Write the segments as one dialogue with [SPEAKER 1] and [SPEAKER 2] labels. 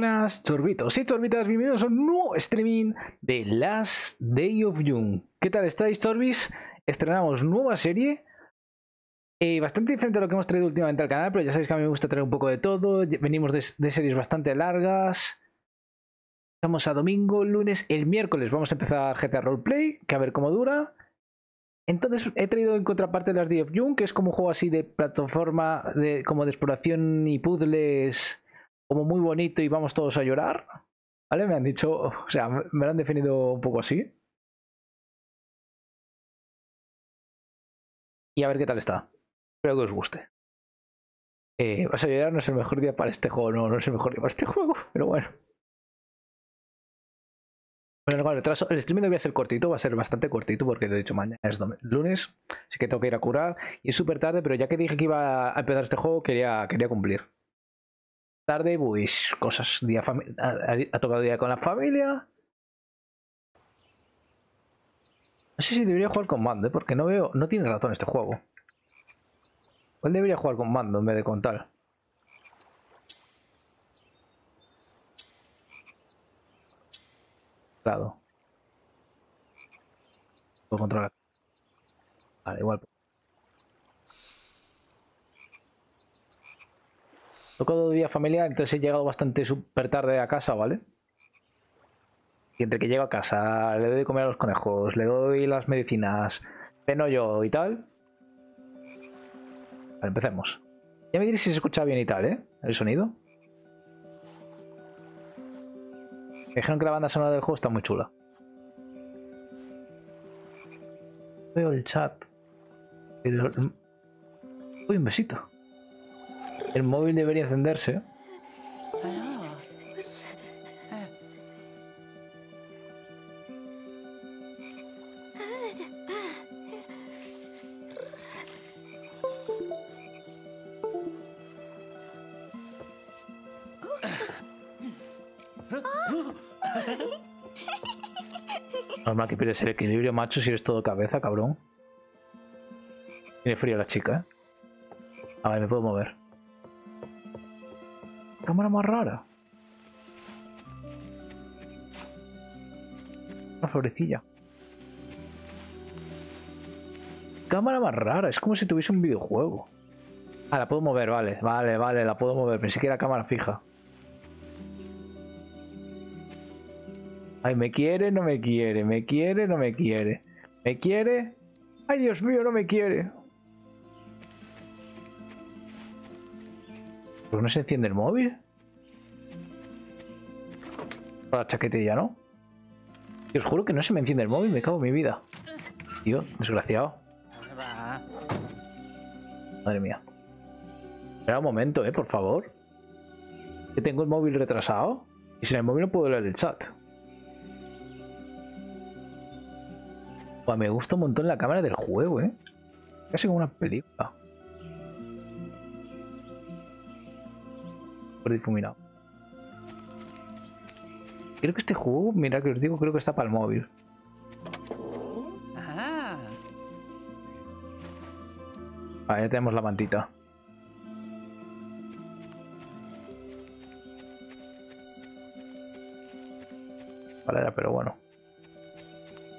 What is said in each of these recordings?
[SPEAKER 1] Buenas chorbitos y chorbitas, bienvenidos a un nuevo streaming de Last Day of June. ¿Qué tal estáis, chorbis? Estrenamos nueva serie, eh, bastante diferente a lo que hemos traído últimamente al canal, pero ya sabéis que a mí me gusta traer un poco de todo. Venimos de, series bastante largas. Estamos a domingo, lunes, el miércoles vamos a empezar GTA Roleplay, que a ver cómo dura. Entonces he traído en contraparte Last Day of June, que es como un juego así de plataforma, de, como de exploración y puzzles como muy bonito y vamos todos a llorar. ¿Vale? Me han dicho, o sea, me lo han definido un poco así. Y a ver qué tal está. Espero que os guste. Eh, vas a llorar, no es el mejor día para este juego, no, no es el mejor día para este juego, pero bueno. Bueno, el retraso. El streaming voy a ser cortito, va a ser bastante cortito porque lo he dicho mañana es lunes, así que tengo que ir a curar. Y es súper tarde, pero ya que dije que iba a empezar este juego, quería, quería cumplir tarde, pues cosas, día ha, tocado día con la familia. No sé si debería jugar con mando, ¿eh? porque no veo, no tiene ratón este juego. ¿Cuál debería jugar con mando en vez de con tal? Claro. Puedo controlar. Vale, igual. Tocado día familiar, entonces he llegado bastante súper tarde a casa, ¿vale? Y entre que llego a casa, le doy de comer a los conejos, le doy las medicinas, peno yo y tal. Vale, empecemos. Ya me diréis si se escucha bien y tal, ¿eh? El sonido. Me dijeron que la banda sonora del juego está muy chula. Veo el chat. Uy, un besito. El móvil debería encenderse. Normal que pierdes el equilibrio, macho, si eres todo cabeza, cabrón. Tiene frío la chica, ¿eh? A ver, me puedo mover cámara más rara. Una florecilla. Cámara más rara, es como si tuviese un videojuego. Ah, la puedo mover, vale, vale, vale, la puedo mover. Pensé que era cámara fija. Ay, me quiere, no me quiere, me quiere, no me quiere. ¿Me quiere? Ay, Dios mío, no me quiere. ¿Por qué no se enciende el móvil? La chaquetilla, ¿no? Y os juro que no se me enciende el móvil, me cago en mi vida. Tío, desgraciado. Madre mía. Espera un momento, eh, por favor. Que tengo el móvil retrasado. Y sin el móvil no puedo leer el chat. me gusta un montón la cámara del juego, eh. Casi como una película. Por difuminado. Creo que este juego, mira que os digo, creo que está para el móvil. Ah. Ya tenemos la mantita. Vale, pero bueno.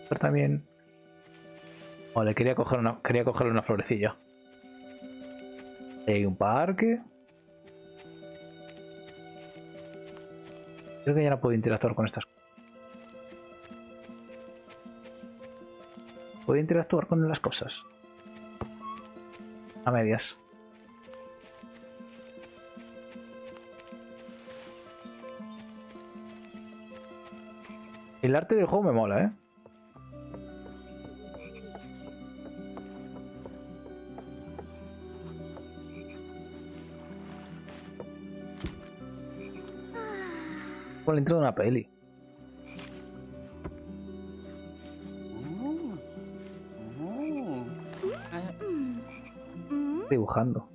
[SPEAKER 1] Pero también. Vale, quería coger una, quería cogerle una florecilla. Hay un parque. Creo que ya no puedo interactuar con estas cosas. Puedo interactuar con las cosas. A medias. El arte del juego me mola, ¿eh? Intro de una peli. Dibujando.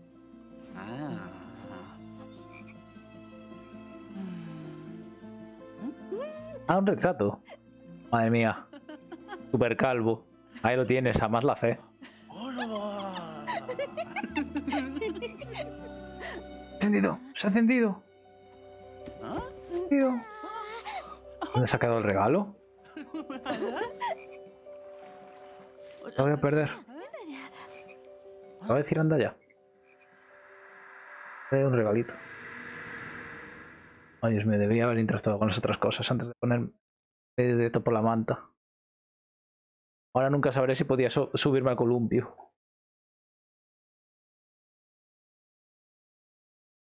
[SPEAKER 1] Ah, un retrato. Madre mía. Super calvo. Ahí lo tienes, jamás la fe. ¿Se ha encendido? ¿Se ha encendido? ¿Dónde se ha quedado el regalo? Lo voy a perder. Voy a decir anda ya. Un regalito. Ay, Dios mío, haber interactuado con las otras cosas antes de ponerme de por la manta. Ahora nunca sabré si podía subirme al columpio.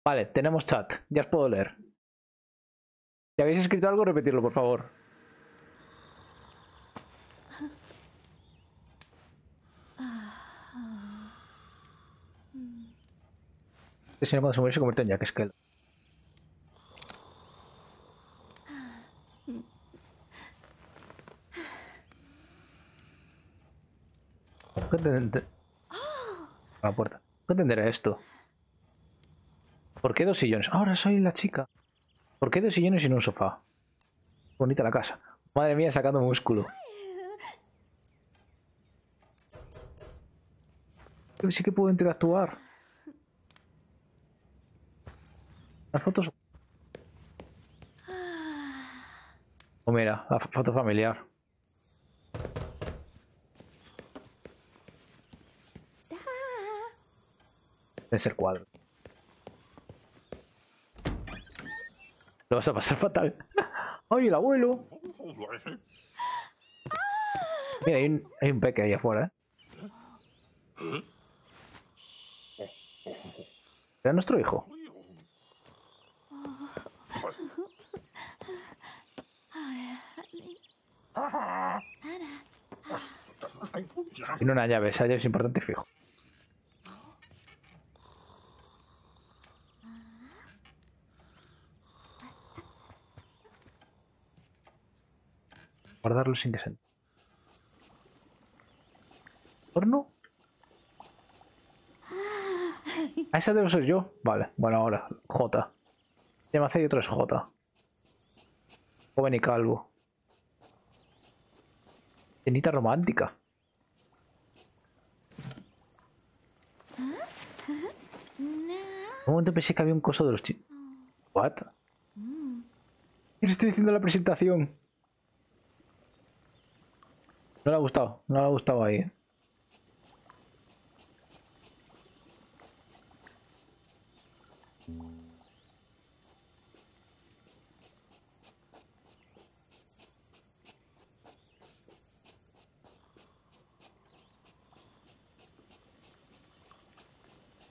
[SPEAKER 1] Vale, tenemos chat. Ya os puedo leer. Habéis escrito algo, repetirlo, por favor. Este señor cuando se muere se convierte en Jack Skell. ¿Qué la puerta. ¿Qué entenderé esto? ¿Por qué dos sillones? Ahora soy la chica. ¿Por qué dos sillones y no un sofá? Bonita la casa. Madre mía, sacando músculo. Sí que puedo interactuar. Las fotos... Oh, mira, la foto familiar. Debe ser cuadro. Lo vas a pasar fatal. ¡Ay, el abuelo! Mira, hay un, peque ahí afuera, ¿eh? ¿Era nuestro hijo? Tiene una llave, esa llave es importante fijo. Guardarlo sin que se... ¿Horno? A esa debo ser yo. Vale, bueno, ahora. J. Llama C y otro es J. Joven y calvo. Cenita romántica. Un momento pensé que había un coso de los chicos. ¿What? ¿Qué le estoy diciendo la presentación? No le ha gustado, no le ha gustado ahí.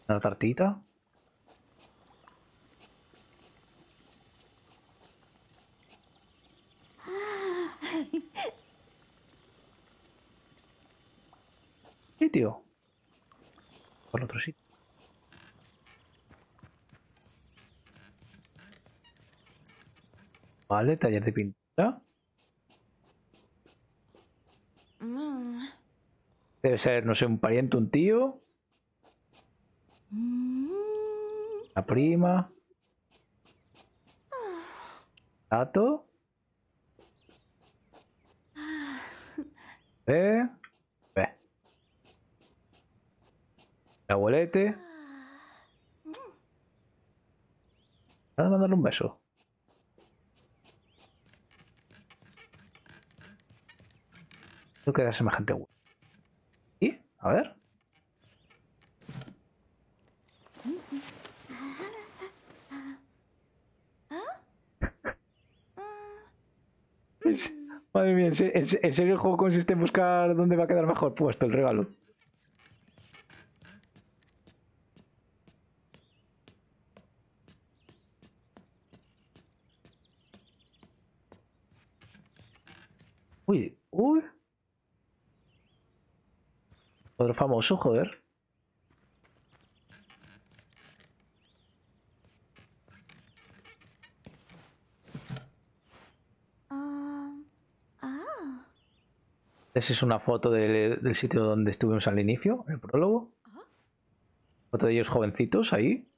[SPEAKER 1] Una tartita. sitio. Por otro sitio. Vale, taller de pintura. Debe ser, no sé, un pariente, un tío. La prima. Gato. Eh. El abuelete. Vamos a mandarle un beso. No queda semejante ¿Y? A ver. Madre mía, ¿en serio el juego consiste en buscar dónde va a quedar mejor puesto el regalo? Uy, uy. Otro famoso, joder. Ah, ah. Esa es una foto del sitio donde estuvimos al inicio, el prólogo. Foto de ellos jovencitos ahí.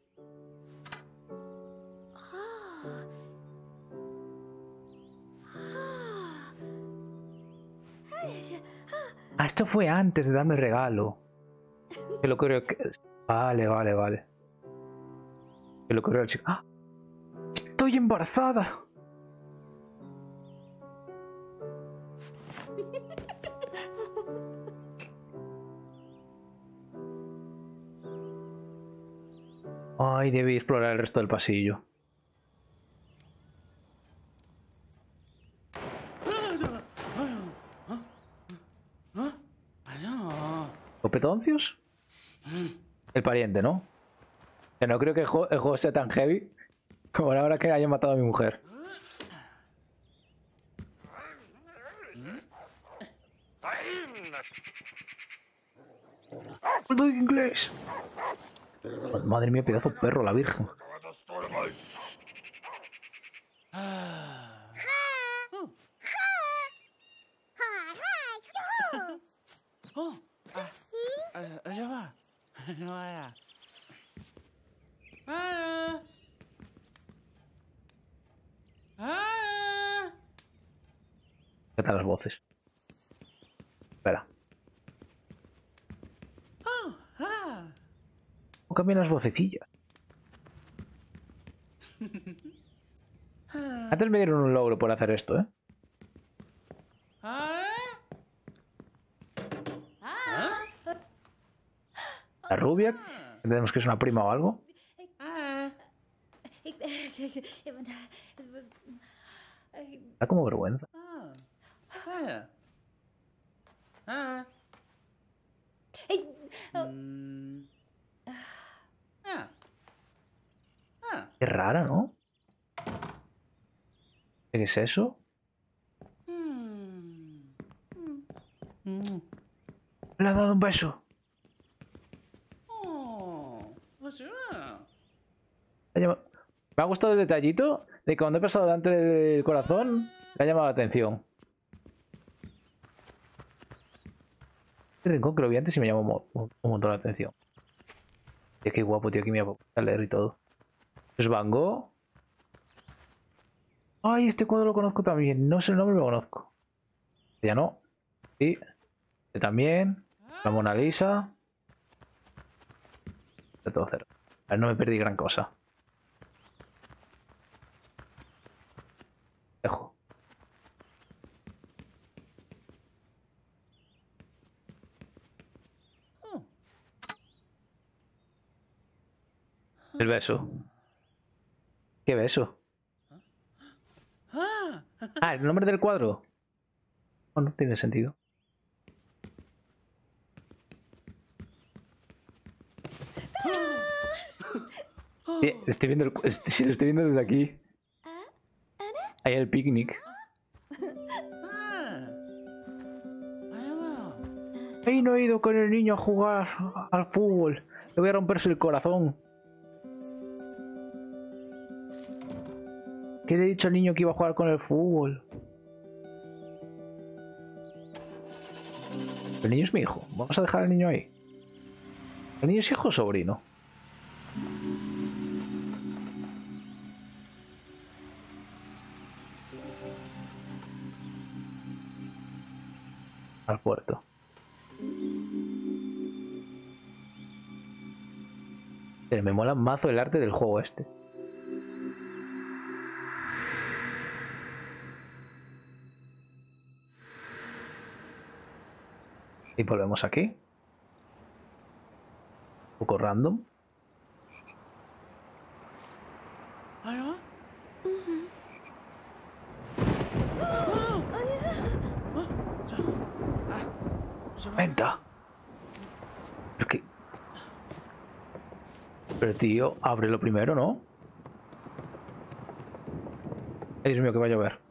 [SPEAKER 1] Ah, esto fue antes de darme el regalo. Que lo creo que. Vale, vale, vale. Que lo creo el chico. ¡Ah! ¡Estoy embarazada! Ay, debí explorar el resto del pasillo. ¿Copetoncios? El pariente, ¿no? Que no creo que el juego, sea tan heavy como la hora que haya matado a mi mujer. inglés! Madre mía, pedazo de perro, la virgen. ¿Qué tal las voces? Espera. ¿Cómo cambian las vocecillas? Antes me dieron un logro por hacer esto, ¿eh? La rubia, entendemos que es una prima o algo. Da como vergüenza. Qué rara, ¿no? ¿Qué es eso? Le ha dado un beso. Me ha gustado el detallito de que cuando he pasado delante del corazón le ha llamado la atención. Este rincón que lo vi antes y me llamó un, montón la atención. Tío, qué guapo, tío, aquí me voy a leer y todo. ¿Es Van Gogh? Ay, este cuadro lo conozco también. No sé el nombre, lo conozco. Ya no. Sí. Este también. La Mona Lisa. De todo cero. A ver, no me perdí gran cosa. Dejo. El beso. ¿Qué beso? Ah, el nombre del cuadro. Bueno, tiene sentido. estoy viendo el, si lo estoy viendo desde aquí. Hay el picnic. Hey, no he ido con el niño a jugar al fútbol. Le voy a romperse el corazón. ¿Qué le he dicho al niño que iba a jugar con el fútbol? El niño es mi hijo. Vamos a dejar al niño ahí. ¿El niño es hijo o sobrino? Al puerto. me mola mazo el arte del juego este. Y volvemos aquí. Un poco random. Venta. Pero. Pero tío, ábrelo primero, ¿no? Dios mío, que va a llover.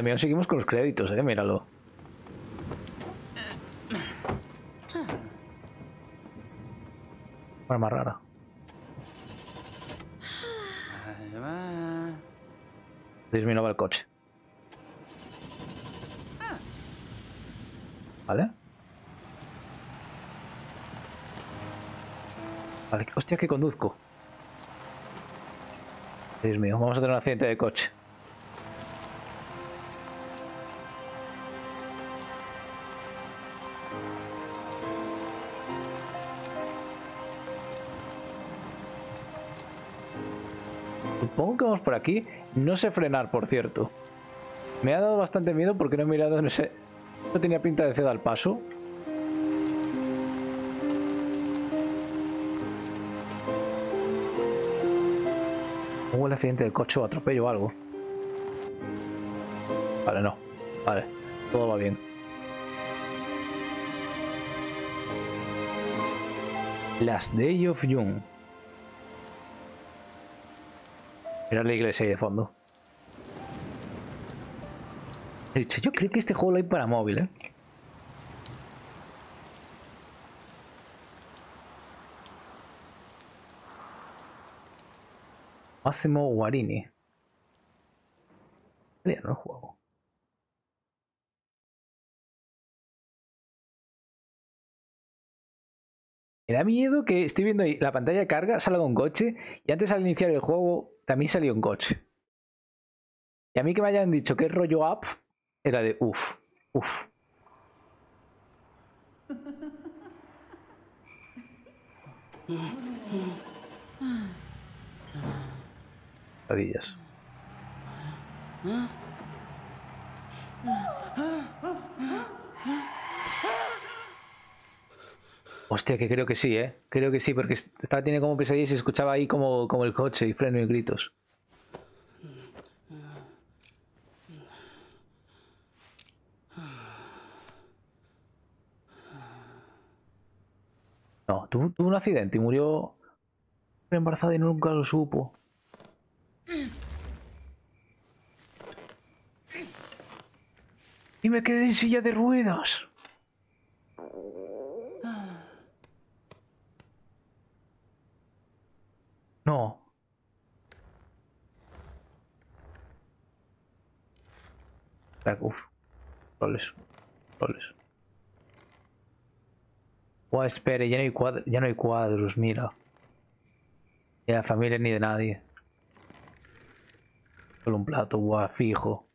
[SPEAKER 1] También seguimos con los créditos, eh, míralo. Más rara. Disminaba el coche. ¿Vale? Vale, hostia, que conduzco. Dios mío, vamos a tener un accidente de coche. Por aquí. No sé frenar, por cierto. Me ha dado bastante miedo porque no he mirado en ese... No tenía pinta de ceda al paso. Hubo el accidente del coche o atropello o algo. Vale, no. Vale, todo va bien. Las Day of June. Mirad la iglesia ahí de fondo. He dicho, yo creo que este juego lo hay para móvil, ¿eh? Máximo Guarini. Ya no juego. Me da miedo que estoy viendo ahí la pantalla de carga, salga un coche y antes al iniciar el juego también salió un coche. Y a mí que me hayan dicho que es rollo app, era de uff, uff. Pesadillas. Hostia, que creo que sí, ¿eh? Creo que sí, porque estaba teniendo como pesadillas y se escuchaba ahí como, como el coche y freno y gritos. No, tuvo, tuvo un accidente y murió embarazada y nunca lo supo. Y me quedé en silla de ruedas. No. Uf. Soles. Soles. Buah, espere, ya no hay cuadros, ya no hay cuadros, mira. Ni de la familia ni de nadie. Solo un plato, buah, fijo.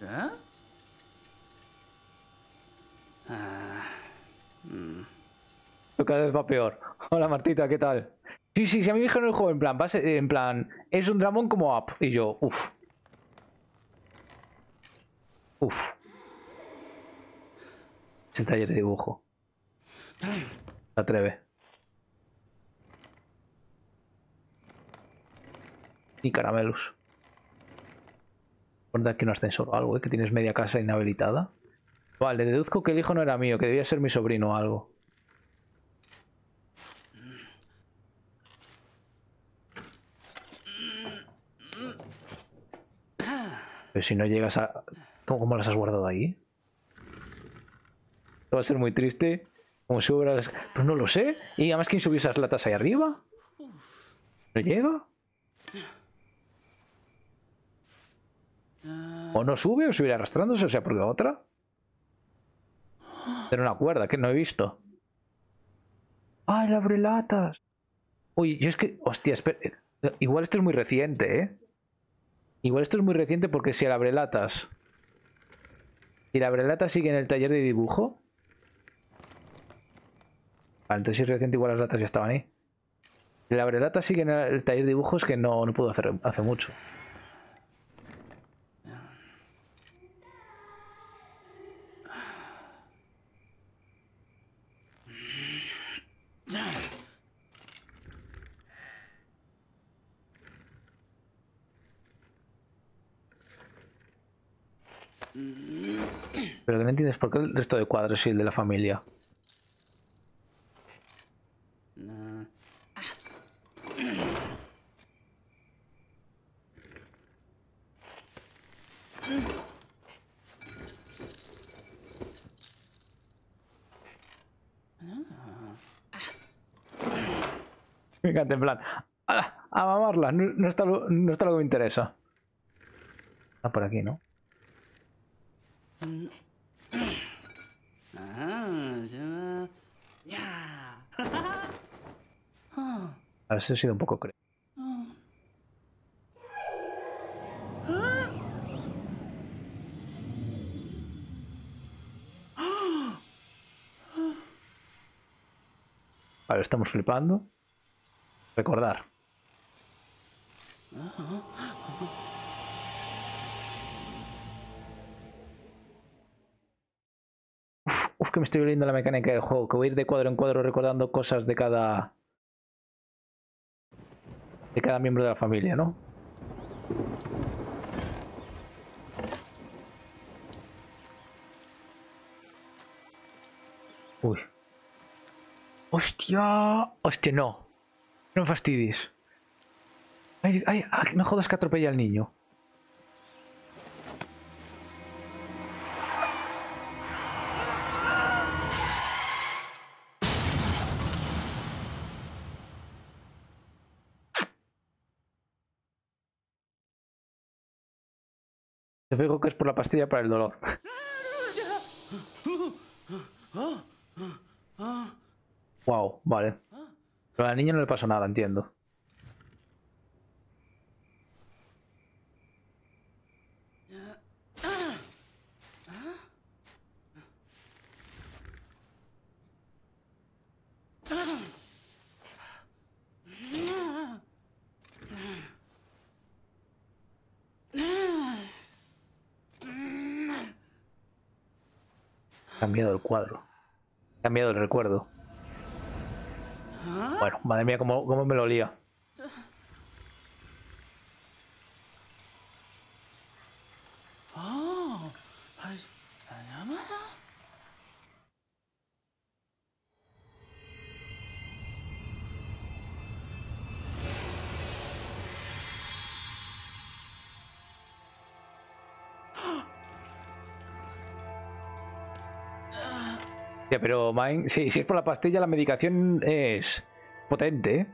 [SPEAKER 2] ¿Eh? Ah, mm.
[SPEAKER 1] Cada vez va peor. Hola Martita, ¿qué tal? Sí, sí, sí, a mí me dijeron el juego en plan, ser- en plan, es un Dramón como app. Y yo, uff. Uff. Es el taller de dibujo. Se atreve. Y caramelos. Recuerda que no ascensor o algo, ¿eh? que tienes media casa inhabilitada. Vale, deduzco que el hijo no era mío, que debía ser mi sobrino o algo. Pero si no llegas a... ¿Cómo, las has guardado ahí? Esto va a ser muy triste. Como si hubieras... Pues no lo sé. Y además, ¿quién subió esas latas ahí arriba? ¿No llega? O no sube o sube arrastrándose, o sea, porque otra. Pero una cuerda, que no he visto. ¡Ah, el abrelatas! Uy, yo es que. Hostia, espera. Igual esto es muy reciente, ¿eh? Igual esto es muy reciente porque si el abrelatas. Si el abrelatas sigue en el taller de dibujo. Vale, entonces si es reciente, igual las latas ya estaban ahí. Si el abrelatas sigue en el taller de dibujo es que no, no puedo hacer hace mucho. Entiendes por qué el resto de cuadros y el de la familia. Me encanta, en plan. A, a mamarla, no, no está lo, no está lo que me interesa. Está por aquí, ¿no?
[SPEAKER 2] Ah, ya.
[SPEAKER 1] Vale, ese ha sido un poco cre... Vale, estamos flipando. Recordar. Uf, que me estoy oliendo la mecánica del juego. Que voy a ir de cuadro en cuadro recordando cosas de cada. De cada miembro de la familia, ¿no? Uy. ¡Hostia! ¡Hostia, no! No me fastidies. Ay, ay, ay, no jodas que atropella al niño. Te fijo que es por la pastilla para el dolor. Wow, vale. Pero al niño no le pasó nada, entiendo. Cambiado el cuadro. cambiado el recuerdo. Bueno, madre mía, cómo, cómo me lo lía. Pero Mine, sí, si es por la pastilla, la medicación es potente, ¿eh?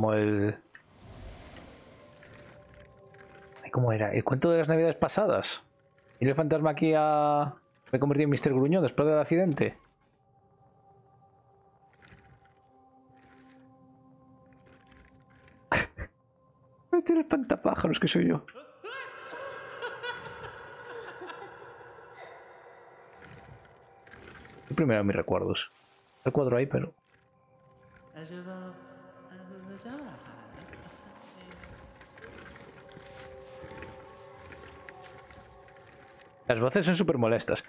[SPEAKER 1] Como el... ¿Cómo era? El cuento de las navidades pasadas. Y el fantasma aquí a... Me he convertido en Mr. Gruñón después del accidente. Este era el espantapájaros que soy yo. El primero de mis recuerdos. El cuadro ahí, pero... Las voces son súper molestas.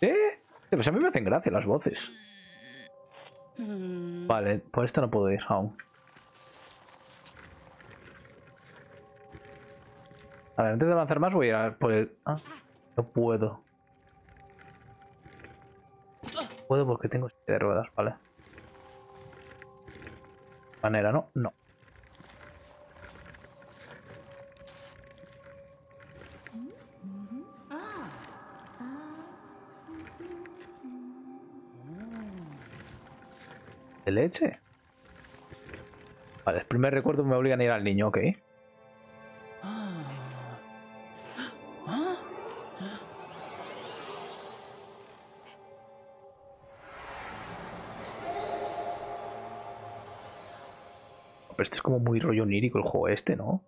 [SPEAKER 1] ¿Eh? Pues a mí me hacen gracia las voces. Vale, por esto no puedo ir aún. A ver, antes de avanzar más voy a ir por el... Ah, no puedo. Puedo porque tengo de ruedas, vale. Manera, ¿no? No. ¿De leche? Vale, el primer recuerdo me obligan a ir al niño, ok. Pero este es como muy rollo onírico el juego este, ¿no?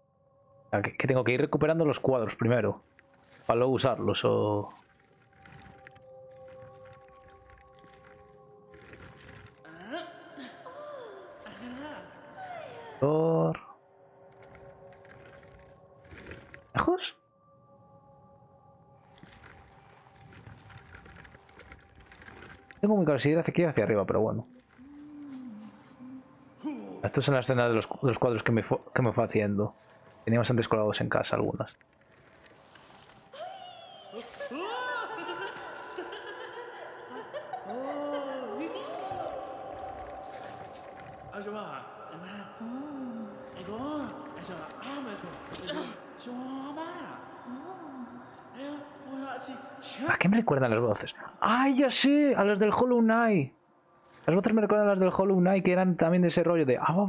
[SPEAKER 1] Que tengo que ir recuperando los cuadros primero. Para luego usarlos o... Si ir hacia aquí hacia arriba, pero bueno. Estas son las escenas de los, los cuadros que me, que me fue haciendo. Teníamos antes colgados en casa algunas. Ya sé! A las del Hollow Knight. Las voces me recuerdan a las del Hollow Knight que eran también de ese rollo de "Ah.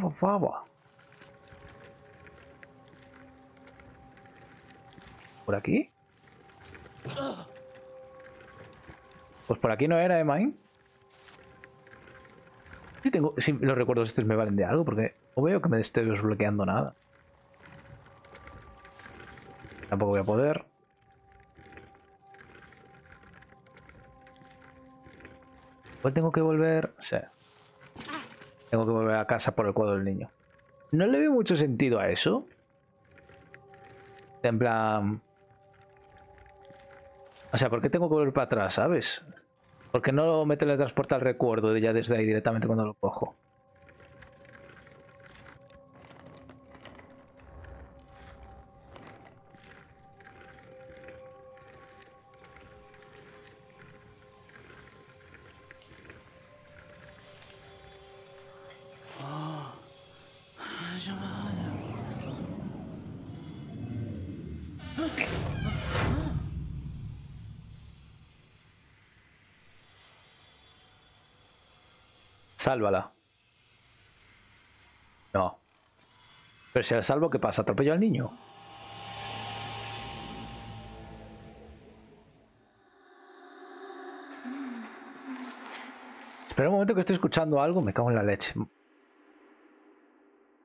[SPEAKER 1] ¿Por aquí? Pues por aquí no era, ¿eh, Mine? Sí, tengo, sí, los recuerdos estos me valen de algo porque no veo que me esté desbloqueando nada. Tampoco voy a poder. Tengo que volver. Tengo que volver a casa por el cuadro del niño. No le veo mucho sentido a eso. En plan. O sea, ¿por qué tengo que volver para atrás, sabes? ¿Por qué no me teletransporta el recuerdo de ya desde ahí directamente cuando lo cojo? Sálvala. No. Pero si la salvo, ¿qué pasa? ¿Atropello al niño? Espera un momento que estoy escuchando algo, me cago en la leche.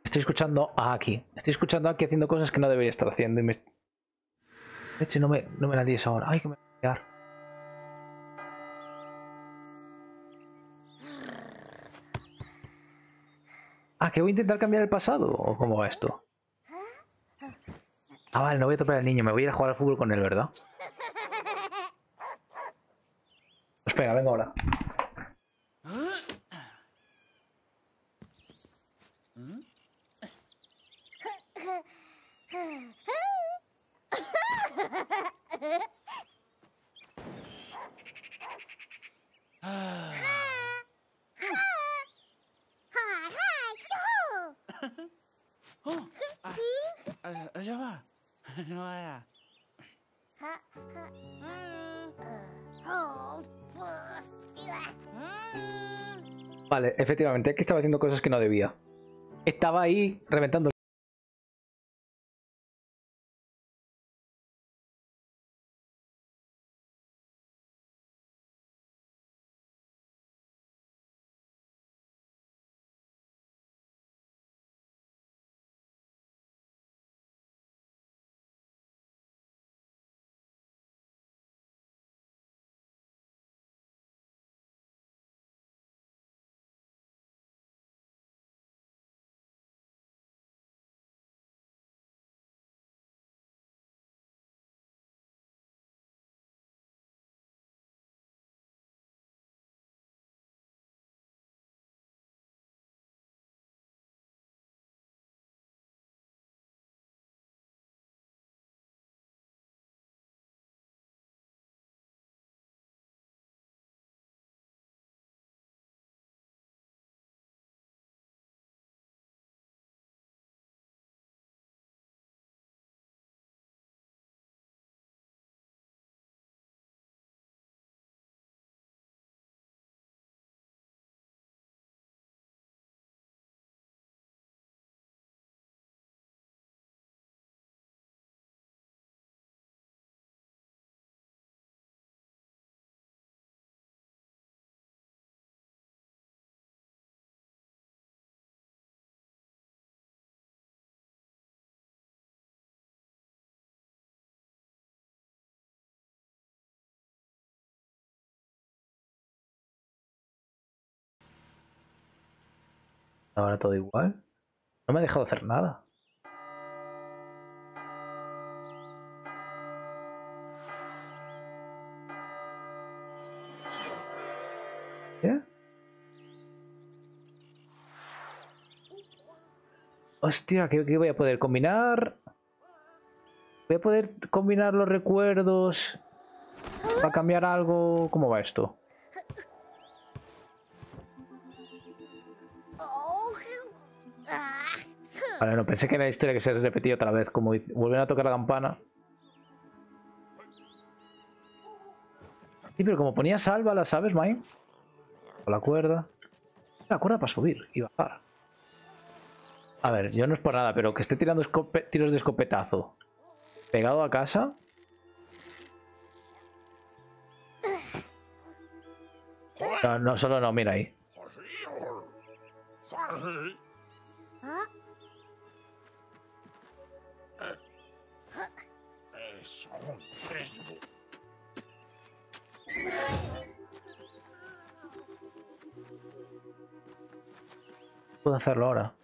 [SPEAKER 1] Estoy escuchando a Aki. Estoy escuchando a Aki haciendo cosas que no debería estar haciendo y me... Leche, no me, no me la líes ahora. Ay, que me voy a. Ah, que voy a intentar cambiar el pasado. ¿O cómo va esto? Ah, vale, no voy a atropellar al niño. Me voy a ir a jugar al fútbol con él, ¿verdad? Espera, venga ahora. Vale, efectivamente, aquí estaba haciendo cosas que no debía. Estaba ahí reventando. Ahora todo igual. No me ha dejado hacer nada. ¿Qué? Hostia, ¿qué, qué voy a poder combinar? Voy a poder combinar los recuerdos para cambiar algo. ¿Cómo va esto? Vale, no, pensé que era la historia que se repetía otra vez, como vuelven a tocar la campana. Sí, pero como ponía salva las aves, Mine. Con la cuerda. La cuerda para subir y bajar. A ver, yo no es por nada, pero que esté tirando tiros de escopetazo pegado a casa. No, no, solo no, mira ahí. Puedo hacerlo ahora.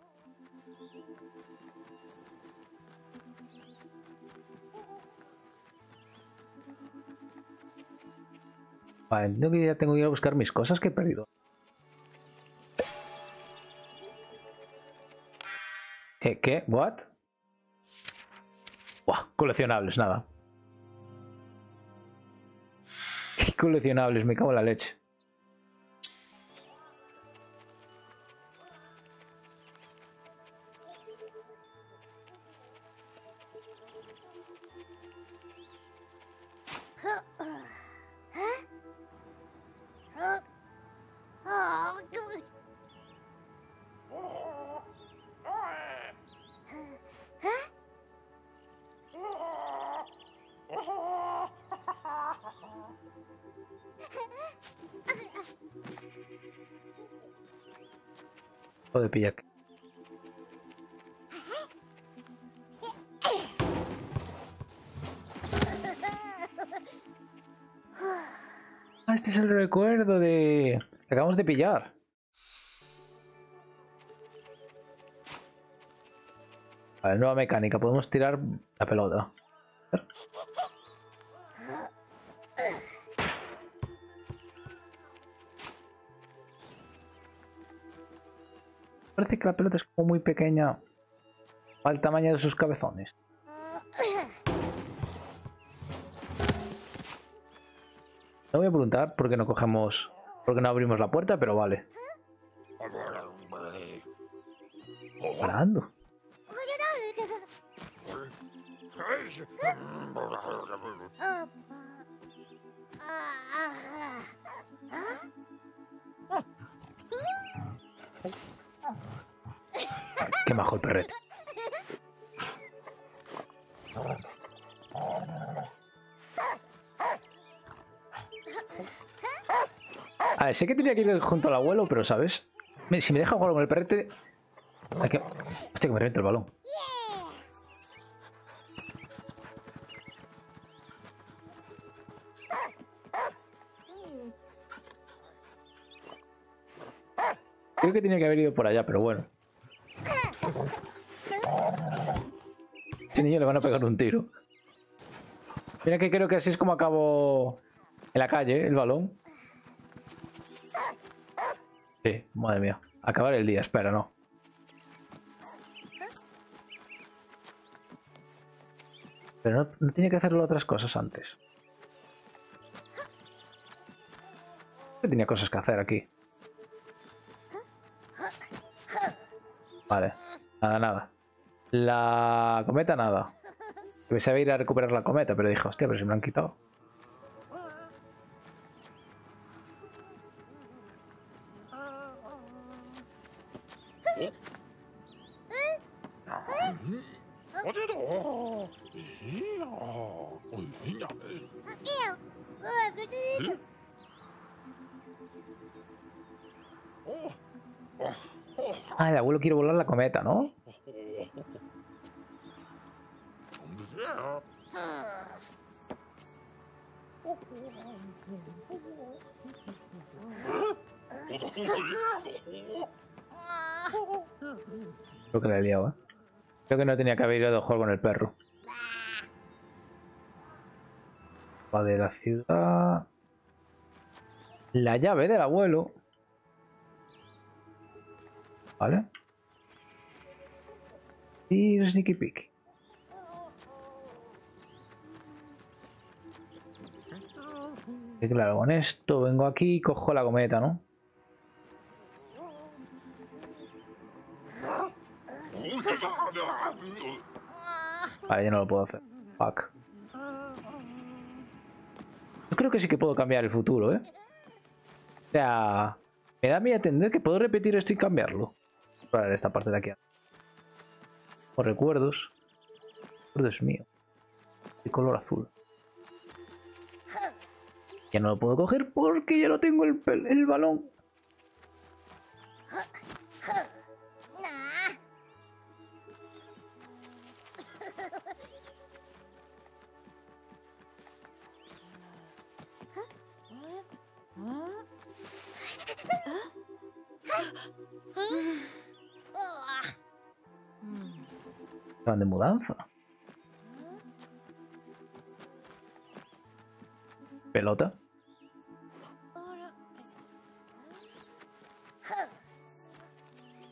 [SPEAKER 1] Vale, entiendo que ya tengo que ir a buscar mis cosas que he perdido. ¿Qué? ¿Qué? ¿What? Buah, coleccionables, nada. ¿Qué coleccionables? Me cago en la leche. De. Ah, este es el recuerdo de... que acabamos de pillar. Vale, nueva mecánica. Podemos tirar la pelota. Parece que la pelota es como muy pequeña al tamaño de sus cabezones. No voy a preguntar por qué no cogemos, por qué no abrimos la puerta, pero vale. Parando. Majo el perrete. A ver, sé que tenía que ir junto al abuelo, pero ¿sabes? Si me deja jugar con el perrete... hay que... Hostia, que me reviento el balón. Creo que tenía que haber ido por allá, pero bueno. Niño le van a pegar un tiro. Mira que creo que así es como acabo en la calle, el balón. Sí, madre mía. Acabar el día, espera, no. Pero no, no tiene que hacerlo otras cosas antes. Yo tenía cosas que hacer aquí. Vale. Nada, nada. La cometa nada. Pensaba ir a recuperar la cometa, pero dije, hostia, pero si me han quitado. Ah, el abuelo quiere volar la cometa, ¿no? Creo que la he liado, ¿eh? Creo que no tenía que haber ido a jugar con el perro. Va de la ciudad. La llave del abuelo. Vale. Y sneaky peek. Claro, con esto vengo aquí y cojo la cometa, ¿no? Vale, ya no lo puedo hacer. Fuck. Yo creo que sí que puedo cambiar el futuro, ¿eh? O sea, me da a entender que puedo repetir esto y cambiarlo. Para esta parte de aquí. O recuerdos. Recuerdos mío. De color azul. Ya no lo puedo coger porque ya no tengo el, el balón. Van de mudanza. Pelota.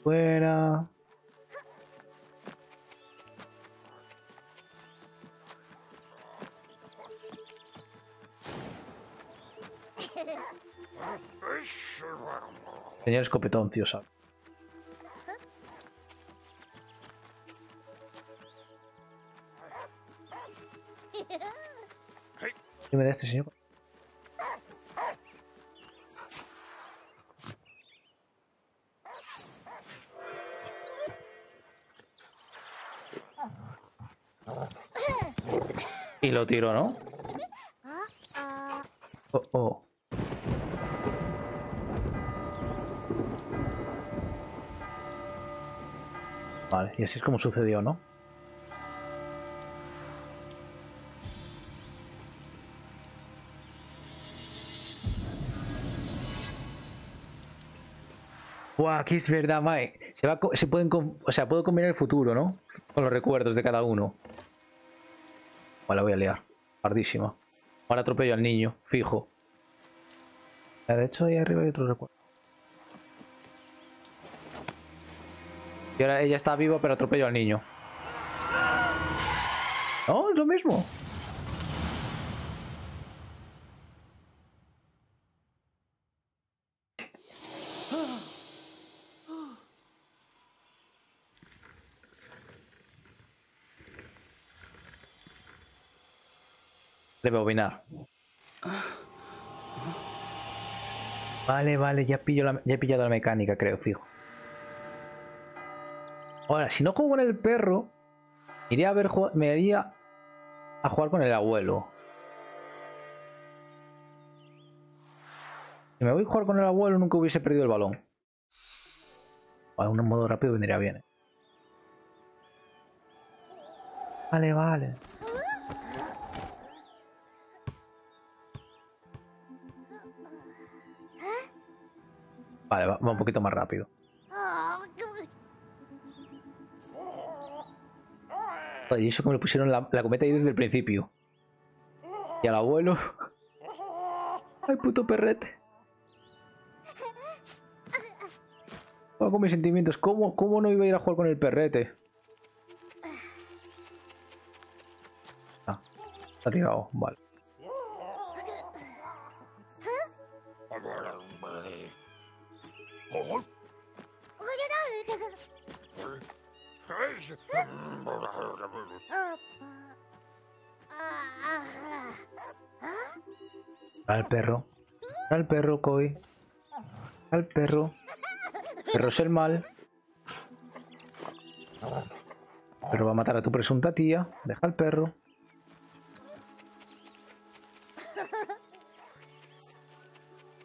[SPEAKER 1] Fuera. Señor escopetón, tío, sabe. ¿Qué me da este señor? Y lo tiro, ¿no? Oh, oh. Vale, y así es como sucedió, ¿no? Buah, aquí es verdad, Mae. Se, va, se pueden, o sea, puedo combinar el futuro, ¿no? Con los recuerdos de cada uno. La voy a liar. Pardísima. Ahora atropello al niño, fijo. De hecho, ahí arriba hay otro recuerdo. Y ahora ella está viva, pero atropello al niño. No, es lo mismo. Debe opinar. Vale, vale, ya, ya he pillado la mecánica, creo, fijo. Ahora, si no juego con el perro, iría a ver, me iría a jugar con el abuelo. Si me voy a jugar con el abuelo, nunca hubiese perdido el balón. Vale, un modo rápido vendría bien. eh. Vale, vale. Vale, va, un poquito más rápido. Y eso que me pusieron la, cometa ahí desde el principio. Y al abuelo. Ay, puto perrete. Con mis sentimientos. ¿Cómo, ¿Cómo no iba a ir a jugar con el perrete? Ah, está tirado, vale. Al perro. Al perro, Koi. Al perro. Perro es el mal. Pero va a matar a tu presunta tía. Deja al perro.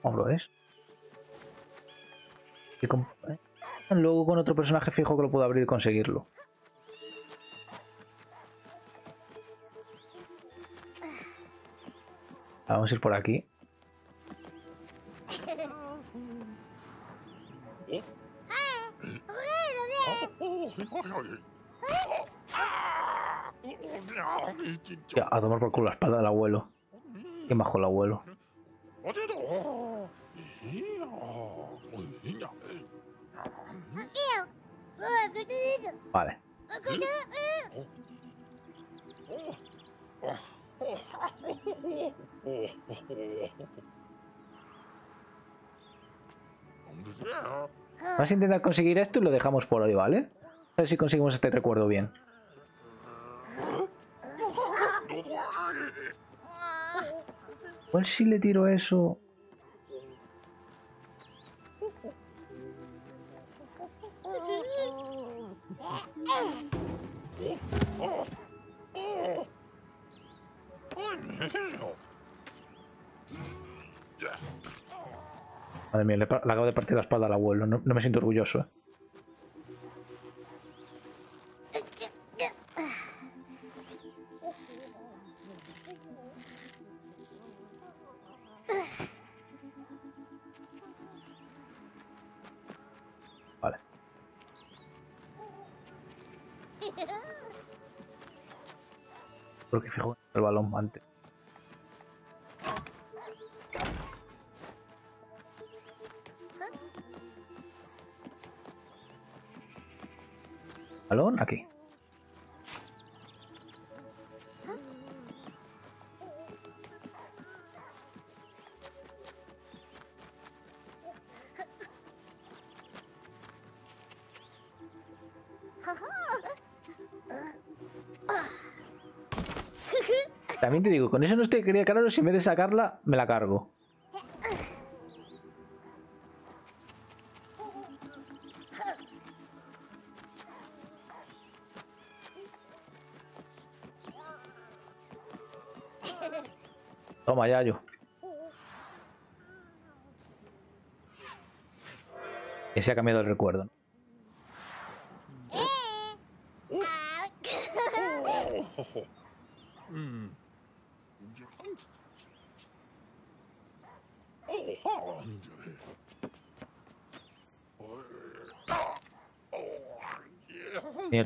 [SPEAKER 1] ¿Cómo lo es? Y con- eh, Luego con otro personaje fijo que lo puedo abrir y conseguirlo. Vamos a ir por aquí. Ya, a tomar por culo la espada del abuelo. Qué majo el abuelo. Vale. Vas a intentar conseguir esto y lo dejamos por hoy, ¿vale? A ver si conseguimos este recuerdo bien. Igual si le tiro eso... Madre mía, le, le acabo de partir la espalda al abuelo. No, me siento orgulloso. ¿eh? Vale. Creo que fijo el balón antes. Te digo, con eso no estoy quería claro si en vez de sacarla, me la cargo. Toma, Yayo. Que se ha cambiado el recuerdo.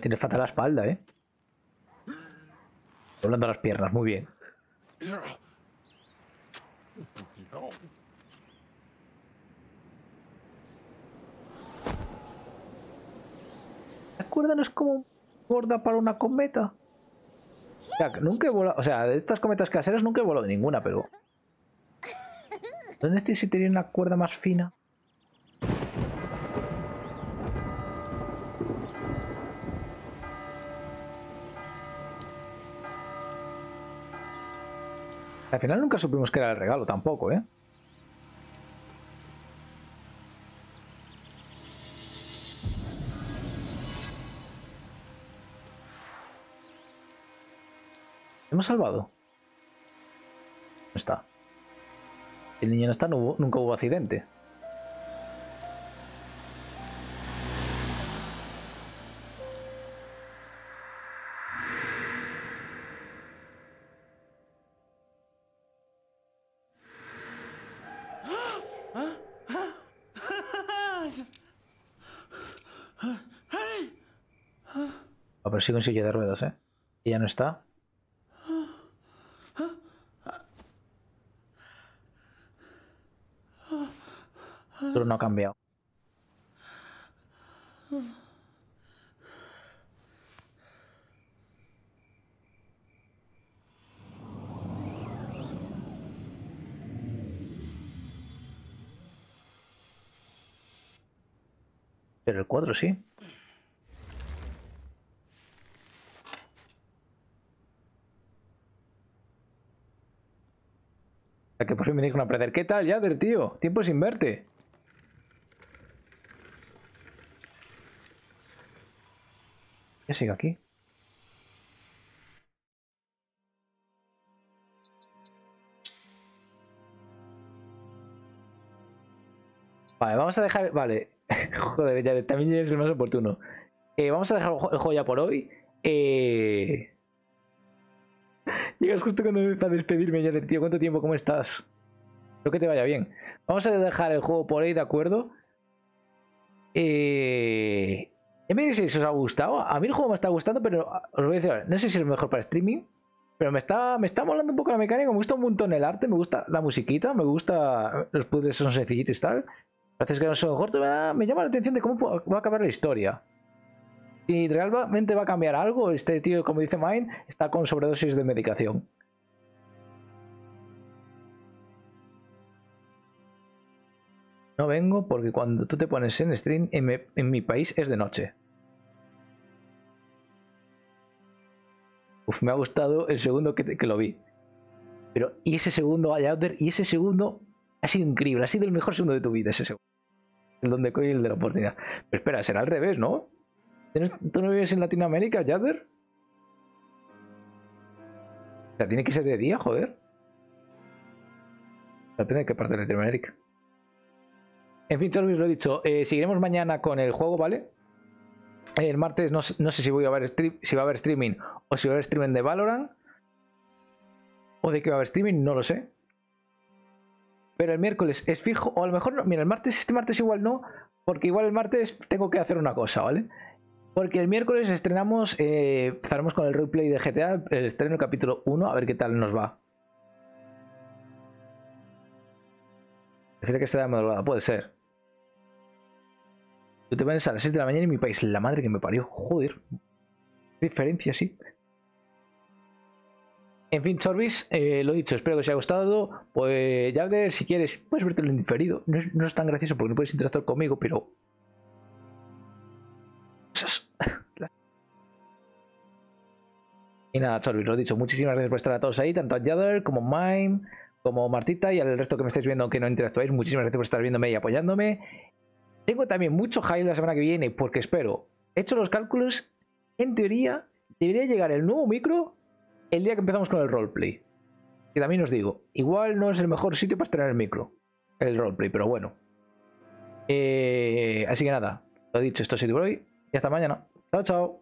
[SPEAKER 1] ¿No? Señor, tiene fatal la espalda, ¿eh? Doblando las piernas, muy bien. ¿La cuerda no es como gorda para una cometa? O sea, nunca he volado, o sea, de estas cometas caseras nunca he volado ninguna, pero... ¿No necesitaría una cuerda más fina? Final nunca supimos que era el regalo tampoco, ¿eh? ¿Hemos salvado? No está. El niño no está, no hubo- nunca hubo accidente. Sigo en silla de ruedas, ¿eh? Y ya no está. Pero no ha cambiado. Pero el cuadro sí. Que por fin me dijo una aprender. ¿Qué tal, Yader, tío? Tiempo sin verte. Ya sigue aquí. Vale, vamos a dejar. Vale. Joder, ya, también es el más oportuno. Eh, vamos a dejar el juego ya por hoy. Eh... Llegas justo cuando me para despedirme, ya tío. ¿Cuánto tiempo? ¿Cómo estás? Espero que te vaya bien. Vamos a dejar el juego por ahí, ¿de acuerdo? Eh... Me diréis si os ha gustado. A mí el juego me está gustando, pero os voy a decir, no sé si es el mejor para streaming, pero me está, me está molando un poco la mecánica. Me gusta un montón el arte, me gusta la musiquita, me gusta los puzzles son sencillitos y tal. Gracias que no son cortos, me, llama la atención de cómo va a acabar la historia. Si realmente va a cambiar algo, este tío, como dice Mine, está con sobredosis de medicación. No vengo porque cuando tú te pones en stream, en mi, país es de noche. Uf, me ha gustado el segundo que, lo vi. Pero, ese segundo, Ayauder, y ese segundo ha sido increíble. Ha sido el mejor segundo de tu vida, ese segundo. El donde coge el de la oportunidad. Pero espera, será al revés, ¿no? ¿Tienes- ¿Tú no vives en Latinoamérica, Ayauder? O sea, tiene que ser de día, joder. Depende de qué parte de Latinoamérica. En fin, Charles, lo he dicho. eh, seguiremos mañana con el juego, ¿vale? El martes no, sé si voy a ver stream- si va a haber streaming o si va a haber streaming de Valorant. O de qué va a haber streaming, no lo sé. Pero el miércoles es fijo, o a lo mejor no. Mira, el martes, este martes igual no, porque igual el martes tengo que hacer una cosa, ¿vale? Porque el miércoles estrenamos, eh, empezaremos con el roleplay de GTA, el estreno capítulo 1, a ver qué tal nos va. Prefiero que sea de madrugada, puede ser. Tú te vienes a las 6 de la mañana y mi país, la madre que me parió, joder. Diferencia, sí. En fin, Chorbis, eh, lo dicho, espero que os haya gustado. Pues ya de si quieres, puedes verte en diferido. No no es tan gracioso porque no puedes interactuar conmigo, pero. Y nada, Chorbis, lo dicho, muchísimas gracias por estar a todos ahí, tanto a Yadder como Mime, como Martita y al resto que me estáis viendo aunque no interactuáis. Muchísimas gracias por estar viéndome y apoyándome. Tengo también mucho hype la semana que viene porque espero, he hecho los cálculos, en teoría debería llegar el nuevo micro el día que empezamos con el roleplay. Que también os digo, igual no es el mejor sitio para estrenar el micro, el roleplay, pero bueno. Eh, así que nada, lo dicho, esto es City Boy y hasta mañana. Chao, chao.